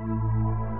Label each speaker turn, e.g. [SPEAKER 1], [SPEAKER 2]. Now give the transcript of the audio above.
[SPEAKER 1] Música